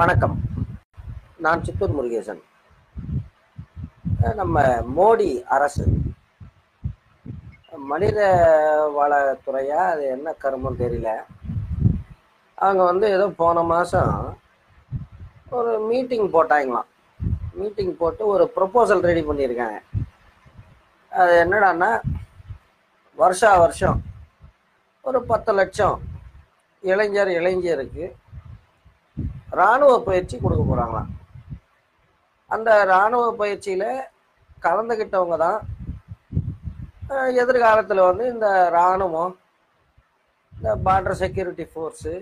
வணக்கம். நான் சித்தூர் முருகேசன். நம்ம மோடி அரசு. மனித வளத்துறையா அது என்ன கருமம் தெரியல. அவங்க வந்து ஏதோ போன மாதம் ஒரு மீட்டிங் போட்டாங்களாம். மீட்டிங் போட்டு ஒரு ப்ரொப்போசல் ரெடி பண்ணியிருக்காங்க. அது என்னடான்னா வருஷா வருஷம் ஒரு பத்து லட்சம் இளைஞர் இளைஞருக்கு இராணுவ பயிற்சி கொடுக்க போகிறாங்களாம் அந்த இராணுவ பயிற்சியில் கலந்துக்கிட்டவங்க தான் எதிர்காலத்தில் வந்து இந்த இராணுவம் இந்த பார்டர் செக்யூரிட்டி ஃபோர்ஸு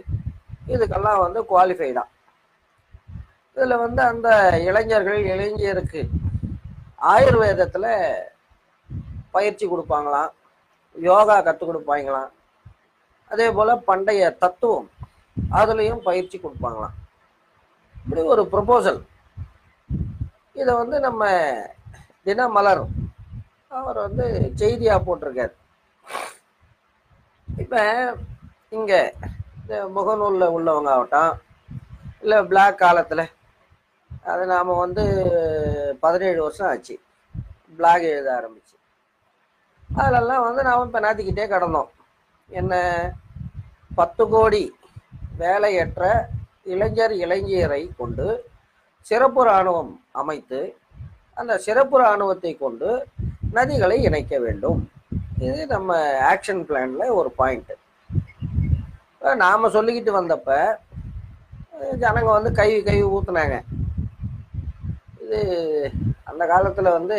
இதுக்கெல்லாம் வந்து குவாலிஃபைடாக இதில் வந்து அந்த இளைஞர்கள் இளைஞருக்கு ஆயுர்வேதத்தில் பயிற்சி கொடுப்பாங்களாம். யோகா கற்றுக் கொடுப்பாங்களாம். அதே போல் பண்டைய தத்துவம் அதுலேயும் பயிற்சி கொடுப்பாங்களாம். இப்படி ஒரு ப்ரொபோசல் இதை வந்து நம்ம தினமலர் அவர் வந்து செய்தியாக போட்டிருக்கார். இப்போ இங்கே இந்த முகநூலில் உள்ளவங்க ஆகட்டும் இல்லை பிளாக் காலத்தில் அது நாம் வந்து பதினேழு வருஷம் ஆச்சு. பிளாக் எழுத ஆரம்பிச்சு. அதிலெல்லாம் வந்து நாம் இப்போ நாத்திக்கிட்டே கிடந்தோம். என்ன பத்து கோடி வேலையற்ற இளைஞர் இளைஞரை கொண்டு சிறப்பு இராணுவம் அமைத்து அந்த சிறப்பு இராணுவத்தை கொண்டு நதிகளை இணைக்க வேண்டும். இது நம்ம ஆக்ஷன் பிளான்ல ஒரு பாயிண்ட் நாம சொல்லிக்கிட்டு வந்தப்ப ஜனங்க வந்து கை கை ஊத்துனாங்க. இது அந்த காலத்துல வந்து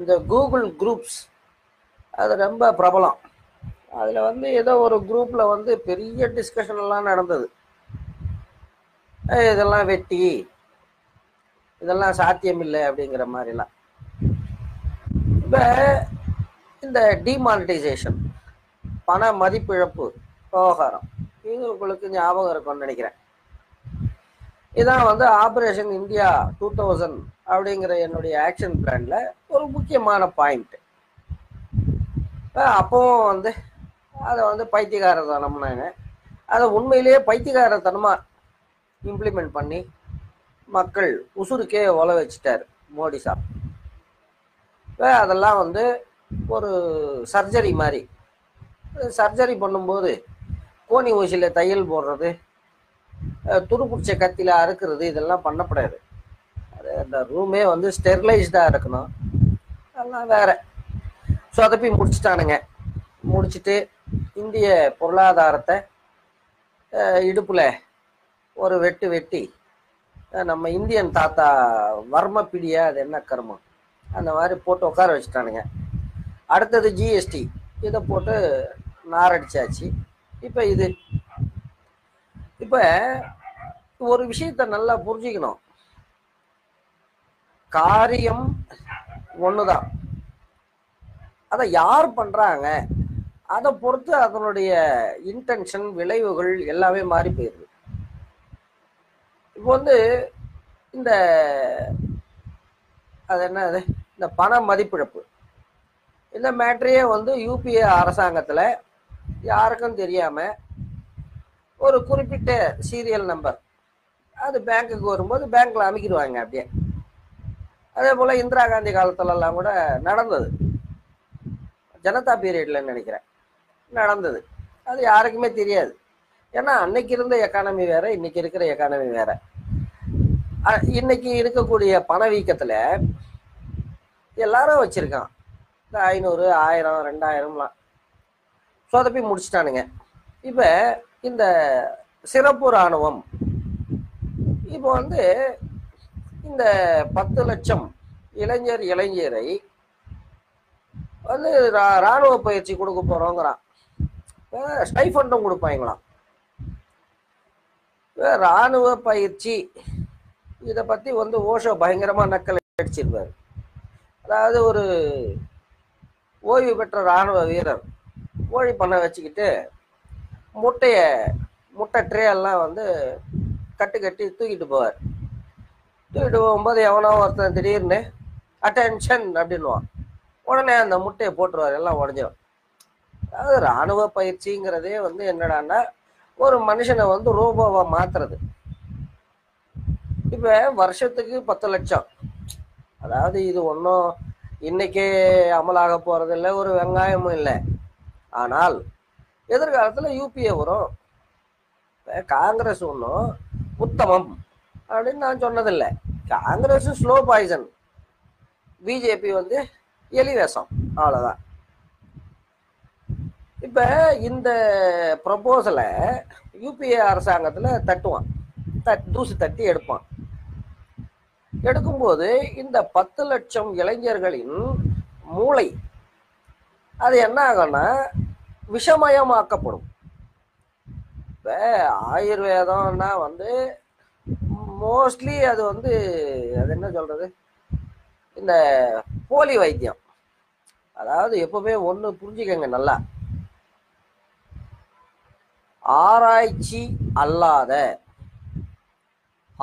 இந்த கூகுள் குரூப்ஸ் அது ரொம்ப பிரபலம். அதில் வந்து ஏதோ ஒரு குரூப்பில் வந்து பெரிய டிஸ்கஷன் எல்லாம் நடந்தது. இதெல்லாம் வெட்டி இதெல்லாம் சாத்தியம் இல்லை அப்படிங்கிற மாதிரிலாம். இப்போ இந்த டிமானிட்டைசேஷன் பண மதிப்பிழப்பு விவகாரம் இது உங்களுக்கு ஞாபகம் இருக்கும்னு நினைக்கிறேன். இதான் வந்து ஆப்ரேஷன் இந்தியா டூ தௌசண்ட் அப்படிங்கிற என்னுடைய ஆக்ஷன் பிளான்ல ஒரு முக்கியமான பாயிண்ட் அப்பவும் வந்து அதை வந்து பைத்தியகாரத்தனம்னாங்க அதை உண்மையிலேயே பைத்தியகாரத்தனமாக இம்ப்ளிமெண்ட் பண்ணி மக்கள் உசுருக்கே ஒல வச்சிட்டார். மோடி சார் அதெல்லாம் வந்து ஒரு சர்ஜரி மாதிரி. சர்ஜரி பண்ணும்போது கோணி ஊசியில் தையல் போடுறது அஹ், துருப்பிடிச்ச கத்தியில் அறுக்கிறது இதெல்லாம் பண்ணக்கூடாது அது அந்த ரூமே வந்து ஸ்டெர்லைஸ்டாக இருக்கணும். அதெல்லாம் வேற. சொதப்பி முடிச்சிட்டானுங்க. முடிச்சுட்டு இந்திய பொருளாதாரத்தை இடுப்பில் ஒரு வெட்டு வெட்டி. நம்ம இந்தியன் தாத்தா வர்ம பிடியா அது என்ன கர்மம்? அந்த மாதிரி போட்டு உட்கார வச்சுட்டானுங்க. அடுத்தது ஜிஎஸ்டி இதை போட்டு நாரடிச்சாச்சு. இப்போ இது. இப்போ ஒரு விஷயத்த நல்லா புரிஞ்சுக்கணும். காரியம் ஒண்ணுதான். அதை யார் பண்றாங்க? அதை பொறுத்து அதனுடைய இன்டென்ஷன் விளைவுகள் எல்லாமே மாறி போயிடுது. இப்போ வந்து இந்த அது என்ன அது? இந்த பண மதிப்பிழப்பு. இந்த மேட்ரையே வந்து யூபிஏ அரசாங்கத்தில் யாருக்கும் தெரியாமல் ஒரு குறிப்பிட்ட சீரியல் நம்பர் அது பேங்க்குக்கு வரும்போது பேங்க்கில் அமைக்கிடுவாங்க அப்படியே. அதே போல் இந்திரா காந்தி காலத்துலலாம் கூட நடந்தது. ஜனதா பீரியடில் நினைக்கிறேன். நடந்தது. அது யாருக்குமே தெரியாது. ஏன்னா அன்னைக்கு இருந்த எக்கானமி வேற இன்னைக்கு இருக்கிற எக்கானமி வேற. இன்னைக்கு இருக்கக்கூடிய பணவீக்கத்துல எல்லாரும் வச்சிருக்கான். இந்த ஐநூறு ஆயிரம் ரெண்டாயிரம்லாம். சொதப்பி முடிச்சிட்டானுங்க. இப்ப இந்த சிறப்பு இராணுவம் இப்போ வந்து இந்த பத்து லட்சம் இளைஞர் இளைஞரை வந்து ரா- ராணுவ பயிற்சி கொடுக்க போறோங்கிறான். ஸ்டைஃபண்டும் கொடுப்பாங்களாம். இப்ப ராணுவ பயிற்சி இதை பற்றி வந்து ஓஷோ பயங்கரமாக நக்கல் அடிச்சிருவார் அதாவது ஒரு ஓய்வு பெற்ற ராணுவ வீரர் கோழி பண்ண வச்சுக்கிட்டு முட்டையை முட்டை ட்ரே எல்லாம் வந்து கட்டு கட்டி தூக்கிட்டு போவார். தூக்கிட்டு போகும்போது எவனோ ஒருத்தன் திடீர்னு அட்டென்ஷன் அப்படின்வான் உடனே அந்த முட்டையை போட்டுருவார் எல்லாம் உடஞ்சிடும் அதாவது ராணுவ பயிற்சிங்கிறதே வந்து என்னடான்னா ஒரு மனுஷனை வந்து ரோபோவா மாத்துறது. இப்போ வருஷத்துக்கு பத்து லட்சம். அதாவது இது ஒன்றும் இன்னைக்கே அமலாக போகிறதில்ல ஒரு வெங்காயமும் இல்லை. ஆனால் எதிர்காலத்தில் யூபிஏ வரும். காங்கிரஸ் ஒன்றும் உத்தமம் அப்படின்னு நான் சொன்னதில்லை. Congress slow poison. பிஜேபி வந்து எலிவேசம் அவ்வளோதான் இப்போ இந்த ப்ரப்போசலை யூபிஏ அரசாங்கத்தில் தட்டுவான். தட் தூசி தட்டி எடுப்பான். எடுக்கும்போது இந்த பத்து லட்சம் இளைஞர்களின் மூளை அது என்ன ஆகும்னா விஷமயமாக்கப்படும். இப்போ ஆயுர்வேதம்னா வந்து மோஸ்ட்லி அது வந்து அது என்ன சொல்றது? இந்த போலி வைத்தியம். அதாவது எப்பவுமே ஒன்று புரிஞ்சுக்கங்க நல்லா. ஆராய்ச்சி அல்லாத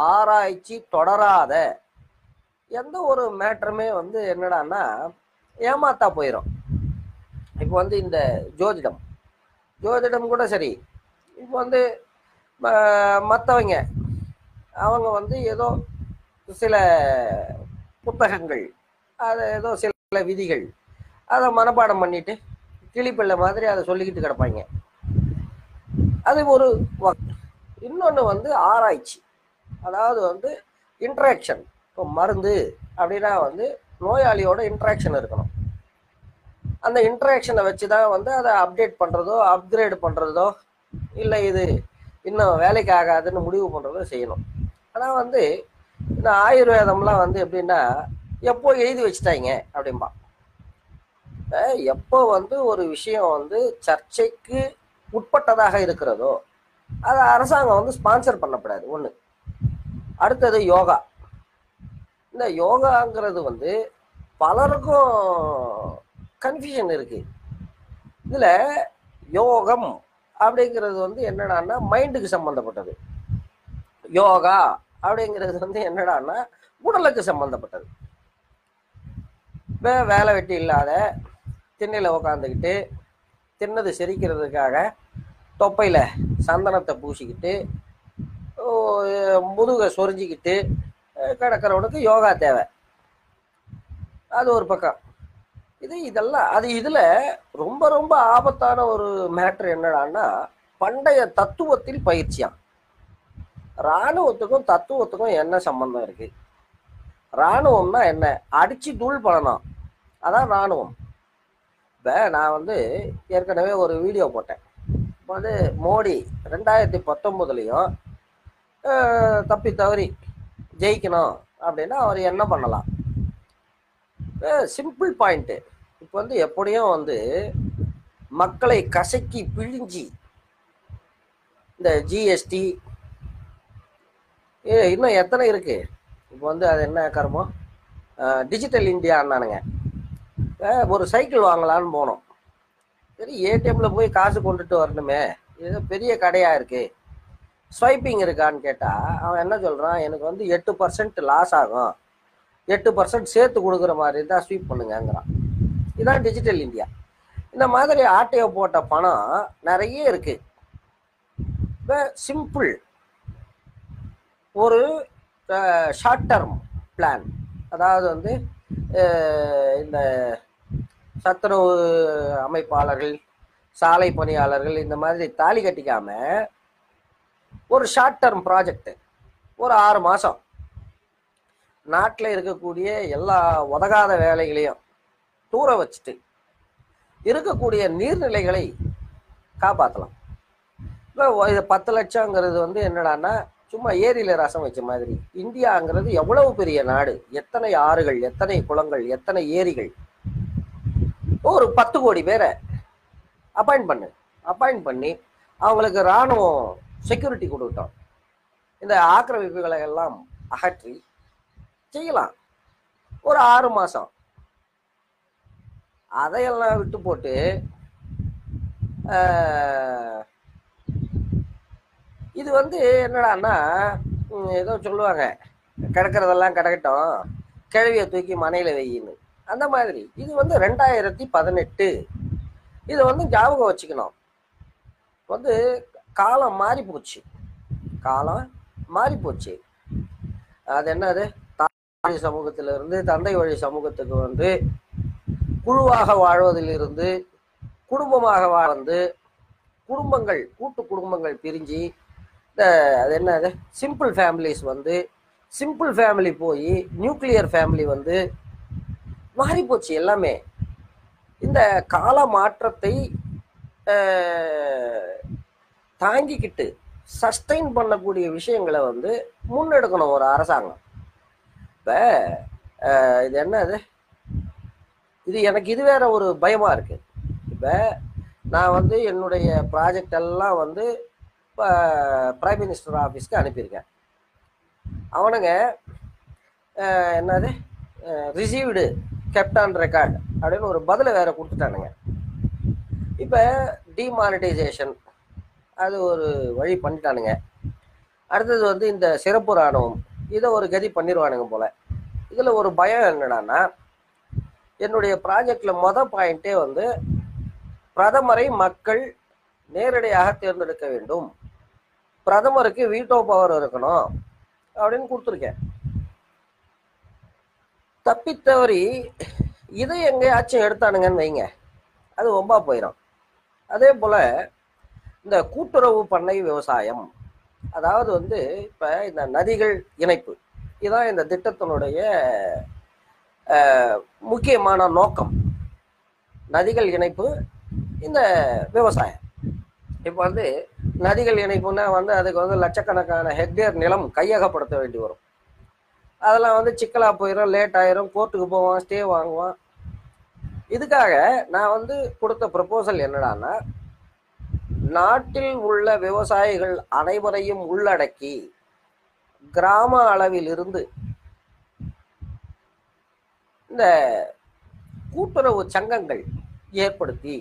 ஆராய்ச்சி தொடராத எந்த ஒரு மேட்டருமே வந்து என்னடான்னா ஏமாத்தா போயிடும் இப்போ வந்து இந்த ஜோதிடம். ஜோதிடம் கூட சரி. இப்போ வந்து மற்றவங்க அவங்க வந்து ஏதோ சில புத்தகங்கள் அது ஏதோ சில விதிகள் அதை மனப்பாடம் பண்ணிட்டு கிளிப்பிள்ளை மாதிரி அதை சொல்லிக்கிட்டு கிடப்பாங்க. அது ஒரு இன்னொன்று வந்து ஆராய்ச்சி. அதாவது வந்து இன்ட்ராக்ஷன் இப்போ மருந்து அப்படின்னா வந்து நோயாளியோட இன்ட்ராக்ஷன் இருக்கணும். அந்த இன்ட்ராக்ஷனை வச்சு தான் வந்து அதை அப்டேட் பண்ணுறதோ அப்கிரேட் பண்ணுறதோ இல்லை இது இன்னும் வேலைக்கு ஆகாதுன்னு முடிவு பண்ணுறதோ செய்யணும். ஆனால் வந்து இந்த ஆயுர்வேதம்லாம் வந்து எப்படின்னா எப்போ எழுதி வச்சுட்டாங்க அப்படின்பா எப்போ வந்து ஒரு விஷயம் வந்து சர்ச்சைக்கு உட்பட்டதாக இருக்கிறதோ அதை அரசாங்கம் வந்து ஸ்பான்சர் பண்ணப்படாது. ஒன்று அடுத்தது யோகா. இந்த யோகாங்கிறது வந்து பலருக்கும் கன்ஃபியூஷன் இருக்கு. இதில் யோகம் அப்படிங்கிறது வந்து என்னடான்னா மைண்டுக்கு சம்மந்தப்பட்டது யோகா அப்படிங்கிறது வந்து என்னடான்னா உடலுக்கு சம்மந்தப்பட்டது இப்போ வேலை வெட்டி இல்லாத திண்ணையில் உக்காந்துக்கிட்டு தின்னது செரிக்கிறதுக்காக தொப்பையில் சந்தனத்தை பூசிக்கிட்டு முதுகை சொரிஞ்சிக்கிட்டு கிடக்கிறவனுக்கு யோகா தேவை. அது ஒரு பக்கம். இது இதெல்லாம் அது இதில் ரொம்ப ரொம்ப ஆபத்தான ஒரு மேட்ரு என்னடான்னா பண்டைய தத்துவத்தில் பயிற்சியாம். இராணுவத்துக்கும் தத்துவத்துக்கும் என்ன சம்பந்தம் இருக்கு? இராணுவம்னா என்ன? அடிச்சு தூள் பண்ணணும் அதான் இராணுவம். இப்போ நான் வந்து ஏற்கனவே ஒரு வீடியோ போட்டேன். இப்போ வந்து மோடி ரெண்டாயிரத்தி பத்தொம்போதுலேயும் தப்பி தவறி ஜெயிக்கணும் அப்படின்னா அவர் என்ன பண்ணலாம்? சிம்பிள் பாயிண்ட்டு இப்போ வந்து எப்படியும் வந்து மக்களை கசக்கி பிழிஞ்சி இந்த ஜிஎஸ்டி இன்னும் எத்தனை இருக்கு? இப்போ வந்து அது என்ன கருமம் டிஜிட்டல் இந்தியான்னானுங்க ஒரு சைக்கிள் வாங்கலான்னு போனோம். சரி ஏடிஎம்ல போய் காசு கொண்டுட்டு வரணுமே. இது பெரிய கடையாக இருக்குது ஸ்வைப்பிங் இருக்கான்னு கேட்டால் அவன் என்ன சொல்கிறான் எனக்கு வந்து எட்டு பர்சன்ட் லாஸ் ஆகும். எட்டு பர்சன்ட் சேர்த்து கொடுக்குற மாதிரி இருந்தால் ஸ்வீப் பண்ணுங்கங்கிறான். இதுதான் டிஜிட்டல் இந்தியா இந்த மாதிரி ஆட்டையை போட்ட பணம் நிறைய இருக்குது இப்போ சிம்பிள் ஒரு ஷார்ட் டர்ம் பிளான் அதாவது வந்து இந்த சத்துணவு அமைப்பாளர்கள் சாலை பணியாளர்கள் இந்த மாதிரி தாலி கட்டிக்காமல் ஒரு ஷார்ட் டேர்ம் ப்ராஜெக்ட் ஒரு ஆறு மாதம் நாட்டில் இருக்கக்கூடிய எல்லா உதகாத வேலைகளையும் தூர வச்சுட்டு இருக்கக்கூடிய நீர்நிலைகளை காப்பாற்றலாம் இப்போ இது பத்து லட்சங்கிறது வந்து என்னடான்னா சும்மா ஏரியில் ரசம் வச்ச மாதிரி. இந்தியாங்கிறது எவ்வளவு பெரிய நாடு? எத்தனை ஆறுகள் எத்தனை குளங்கள் எத்தனை ஏரிகள்? ஒரு பத்து கோடி பேரை அப்பாயிண்ட் பண்ணு. அப்பாயிண்ட் பண்ணி அவங்களுக்கு இராணுவம் செக்யூரிட்டி கொடுத்தோம் இந்த ஆக்கிரமிப்புகளை எல்லாம் அகற்றி செய்யலாம். ஒரு ஆறு மாதம் அதையெல்லாம் விட்டு போட்டு இது வந்து என்னடான்னா ஏதோ சொல்லுவாங்க. கிடக்கிறதெல்லாம் கிடக்கட்டும். கிழவியை தூக்கி மனையில் வெயின்னு. அந்த மாதிரி. இது வந்து ரெண்டாயிரத்தி பதினெட்டு. இதை வந்து ஞாபகம் வச்சுக்கணும். வந்து காலம் மாறி போச்சு காலம் மாறி போச்சு அது என்னது? தாய் வழி சமூகத்திலிருந்து தந்தை வழி சமூகத்துக்கு வந்து குழுவாக வாழ்வதிலிருந்து குடும்பமாக வாழ்ந்து குடும்பங்கள் கூட்டு குடும்பங்கள் பிரிஞ்சு இந்த அது என்னது? சிம்பிள் ஃபேமிலிஸ் வந்து சிம்பிள் ஃபேமிலி போய் நியூக்ளியர் ஃபேமிலி வந்து மாறி போச்சு எல்லாமே. இந்த கால மாற்றத்தை தாங்கிக்கிட்டு சஸ்டைன் பண்ணக்கூடிய விஷயங்களை வந்து முன்னெடுக்கணும் ஒரு அரசாங்கம். இப்போ இது என்னது? இது எனக்கு இது வேற ஒரு பயமா இருக்கு. இப்போ நான் வந்து என்னுடைய ப்ராஜெக்ட் எல்லாம் வந்து இப்போ பிரைம் மினிஸ்டர் ஆஃபீஸ்க்கு அனுப்பியிருக்கேன். அவனுங்க என்னது? ரிசீவ்டு கெப்டான் ரெக்கார்டு அப்படின்னு ஒரு பதிலை வேற கொடுத்துட்டானுங்க. இப்போ டிமானிட்டைசேஷன் அது ஒரு வழி பண்ணிட்டானுங்க. அடுத்தது வந்து இந்த சிறப்பு ராணுவம் இதை ஒரு கதி பண்ணிடுவானுங்க போல. இதில் ஒரு பயம் என்னடான்னா என்னுடைய ப்ராஜெக்டில் மொதல் பாயிண்ட்டே வந்து பிரதமரை மக்கள் நேரடியாக தேர்ந்தெடுக்க வேண்டும். பிரதமருக்கு வீட்டோ பவர் இருக்கணும் அப்படின்னு கொடுத்துருக்கேன். தப்பித்தவறி இதை எங்கேயாச்சும் எடுத்தானுங்கன்னு வைங்க. அது ஒம்பா போயிடும் அதே போல் இந்த கூட்டுறவு பண்ணை விவசாயம் அதாவது வந்து இப்போ இந்த நதிகள் இணைப்பு இதுதான் இந்த திட்டத்தினுடைய முக்கியமான நோக்கம். நதிகள் இணைப்பு இந்த விவசாயம். இப்போ வந்து நதிகள் இணைப்புன்னா வந்து அதுக்கு வந்து லட்சக்கணக்கான ஹெக்டேர் நிலம் கையகப்படுத்த வேண்டி வரும். அதெல்லாம் வந்து சிக்கலாக போயிடும் லேட் ஆயிரும் கோர்ட்டுக்கு போவான் ஸ்டே வாங்குவான். இதுக்காக நான் வந்து கொடுத்த ப்ரப்போசல் என்னடான்னா நாட்டில் உள்ள விவசாயிகள் அனைவரையும் உள்ளடக்கி கிராம அளவிலிருந்து இந்த கூட்டுறவு சங்கங்கள் ஏற்படுத்தி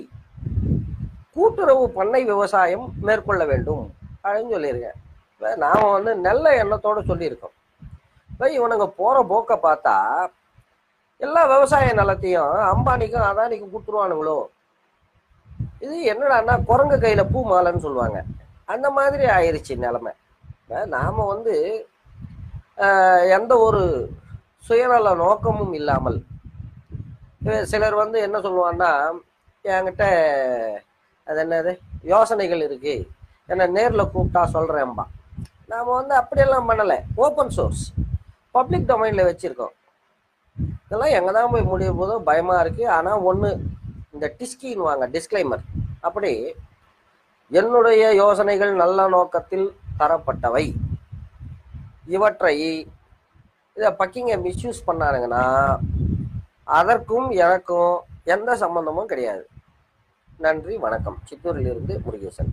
கூட்டுறவு பண்ணை விவசாயம் மேற்கொள்ள வேண்டும் அப்படின்னு சொல்லியிருக்கேன். இப்போ நாம் வந்து நல்ல எண்ணத்தோடு சொல்லியிருக்கோம். இப்போ இவனுங்க போகிற போக்கை பார்த்தா எல்லா விவசாய நிலத்தையும் அம்பானிக்கும் அதானிக்கும் கொடுத்துருவானுங்களோ? இது என்னடான்னா குரங்கு கையில் பூ மாலைன்னு சொல்லுவாங்க. அந்த மாதிரி ஆயிடுச்சு நிலமை. நாம நாம் வந்து எந்த ஒரு சுயநல நோக்கமும் இல்லாமல் சிலர் வந்து என்ன சொல்லுவான்னா என்கிட்ட அது என்னது? யோசனைகள் இருக்கு. என்ன நேரில் கூப்பிட்டா சொல்கிறேன்பா நாம் வந்து அப்படியெல்லாம் பண்ணலை. ஓப்பன் சோர்ஸ் பப்ளிக் டொமைனில் வச்சுருக்கோம். இதெல்லாம் எங்கே தான் போய் முடிய போதோ பயமாக இருக்குது ஆனால் ஒன்று இந்த டிஸ்கின்னு வாங்க டிஸ்க்ளைமர் அப்படி என்னுடைய யோசனைகள் நல்ல நோக்கத்தில் தரப்பட்டவை. இவற்றை இதை பக்கிங்க மிஸ்யூஸ் பண்ணானுங்கன்னா அதற்கும் எனக்கும் எந்த சம்பந்தமும் கிடையாது. நன்றி வணக்கம். சித்தூரிலிருந்து முருகேசன்.